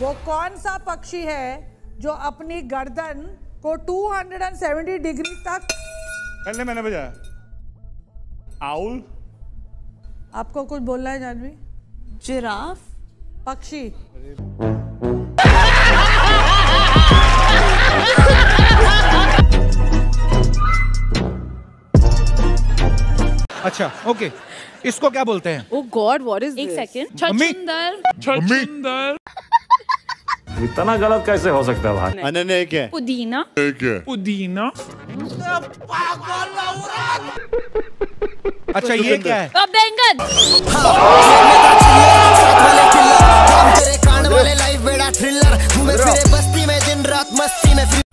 वो कौन सा पक्षी है जो अपनी गर्दन को 270 डिग्री तक पहले मैंने बजाया। आउल। आपको कुछ बोलना है जानवी? जिराफ। पक्षी। अच्छा ओके इसको क्या बोलते हैं? ओ गॉड व्हाट इज़ एक सेकंड मम्मी? छछुंदर। इतना गलत कैसे हो सकता है भाई? अनन्य एक है। पुदीना। एक है। पुदीना। अच्छा ये क्या है? अब बैंगन। तेरे कान वाले लाइव बेड़ा थ्रिलर घूमे फिरे बस